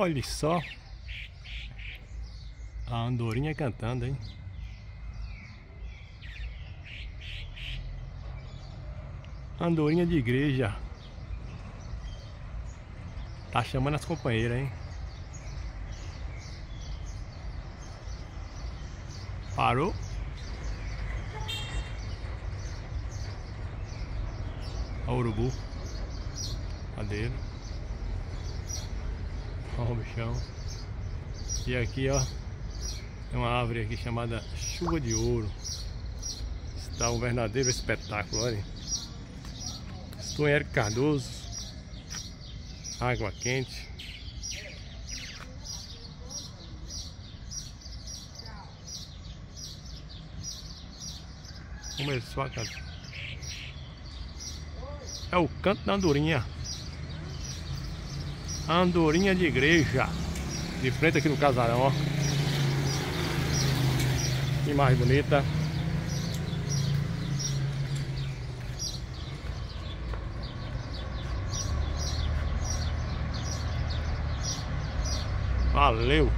Olha só. A andorinha cantando, hein? Andorinha de igreja. Tá chamando as companheiras, hein? Parou. O urubu. Madeira. Olha o. E aqui, ó. Tem uma árvore aqui chamada chuva de ouro. Está um verdadeiro espetáculo, olha. Estou em Eric Cardoso. Água quente. Começou a cantar. É o canto da andorinha. Andorinha de igreja. De frente aqui no casarão, ó. Que mais bonita. Valeu!